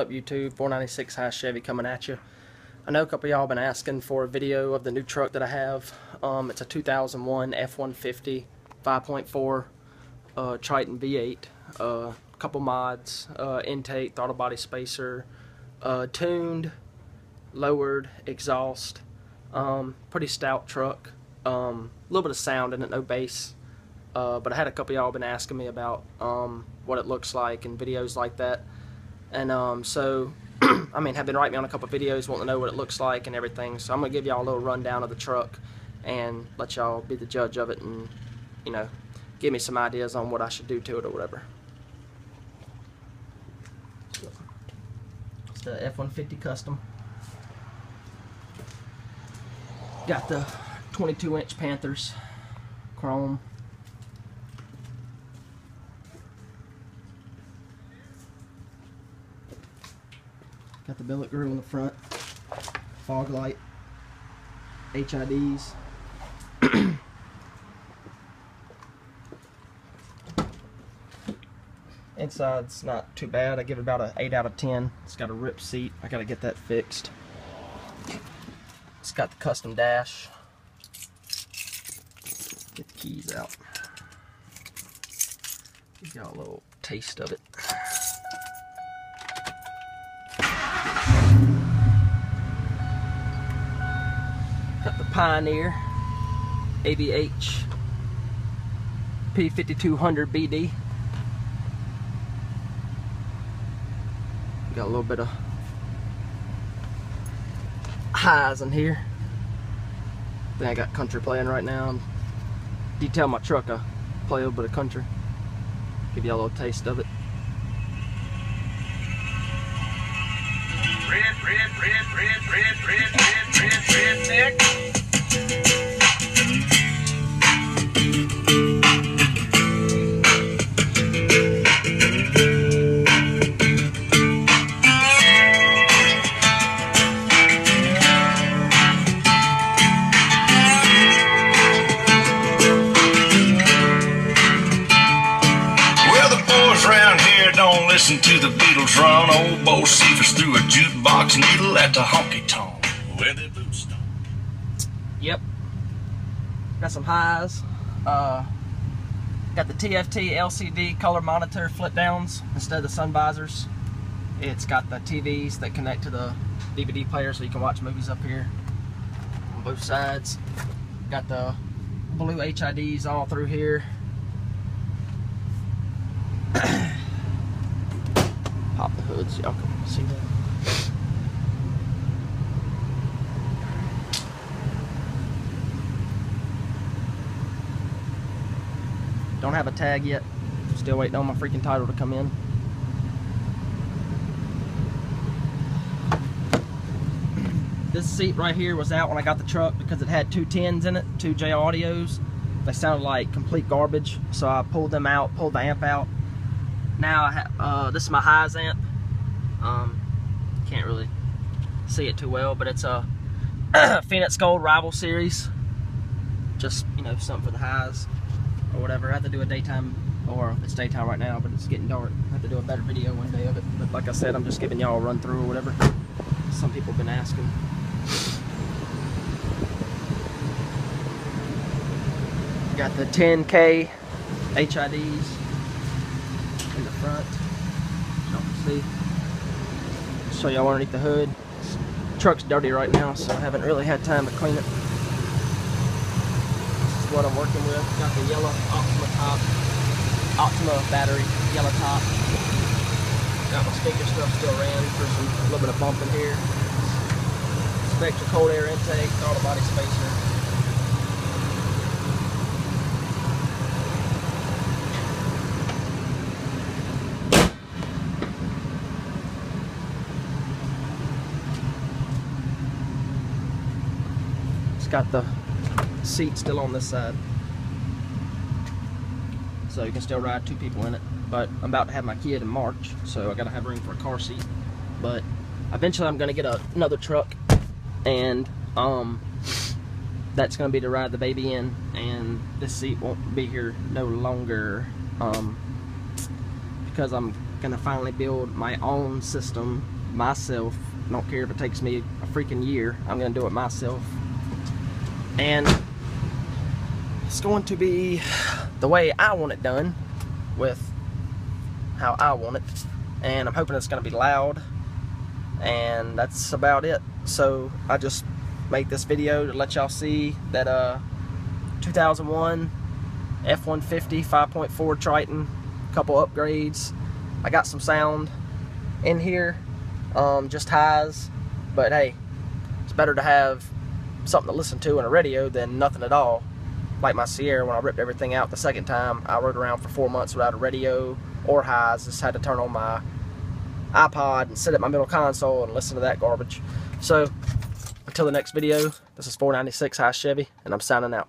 Up YouTube, 496 High Chevy coming at you. I know a couple y'all been asking for a video of the new truck that I have. Um, it's a 2001 F-150 5.4 uh, Triton V8. A uh, couple mods, uh, intake, throttle body spacer, uh, tuned, lowered, exhaust. Um, pretty stout truck. A um, little bit of sound in it, no bass. Uh, but I had a couple y'all been asking me about um, what it looks like and videos like that. And um, so, I mean, have been writing me on a couple videos, wanting to know what it looks like and everything. So I'm gonna give y'all a little rundown of the truck and let y'all be the judge of it and, you know, give me some ideas on what I should do to it or whatever. It's the F-150 Custom. Got the 22 inch Panthers, chrome. Got the billet grill in the front, fog light, HIDs. Inside's not too bad. I give it about an 8 out of 10. It's got a rip seat. I gotta get that fixed. It's got the custom dash. Get the keys out. Give y'all a little taste of it. Pioneer AVH P5200 BD. Got a little bit of highs in here. I think I got country playing right now. Detail my truck, I play a little bit of country. Give you a little taste of it. Don't listen to the Beatles run. Old Bocephus threw a jukebox needle at the honky tonk where boots. Yep. Got some highs. Uh, got the TFT LCD color monitor flip downs instead of the sun visors. It's got the TVs that connect to the DVD player so you can watch movies up here on both sides. Got the blue HIDs all through here. Hood so can see that. Don't have a tag yet. Still waiting on my freaking title to come in. This seat right here was out when I got the truck because it had two tins in it, two JL Audios. They sounded like complete garbage, so I pulled them out, pulled the amp out. Now I have, uh, this is my highs amp. Um, can't really see it too well, but it's a Phoenix Gold Rival Series. Just, you know, something for the highs or whatever. I have to do a daytime, or it's daytime right now, but it's getting dark. I have to do a better video one day of it. But like I said, I'm just giving y'all a run through or whatever. Some people have been asking. Got the 10K HIDs in the front. Y'all can see. Show y'all underneath the hood. Truck's dirty right now, so I haven't really had time to clean it This is what I'm working with. Got the yellow Optima top, Optima battery, yellow top. Got my speaker stuff still ran for some a little bit of bumping here. Spectra cold air intake, throttle body spacer. It's got the seat still on this side. So you can still ride two people in it. But I'm about to have my kid in March, so I gotta have room for a car seat. But eventually I'm gonna get a, another truck and um that's gonna be to ride the baby in and this seat won't be here no longer um because I'm gonna finally build my own system myself. Don't care if it takes me a freaking year. I'm gonna do it myself. And it's going to be the way I want it done with how I want it. And I'm hoping it's gonna be loud. And that's about it. So I just make this video to let y'all see that uh 2001 F-150 5.4 Triton couple upgrades I got some sound in here um, just highs but hey it's better to have something to listen to in a radio than nothing at all. Like my Sierra when I ripped everything out the second time I rode around for four months without a radio or highs. Just had to turn on my iPod and sit at my middle console and listen to that garbage. So until the next video, this is 496 High Chevy, and I'm signing out.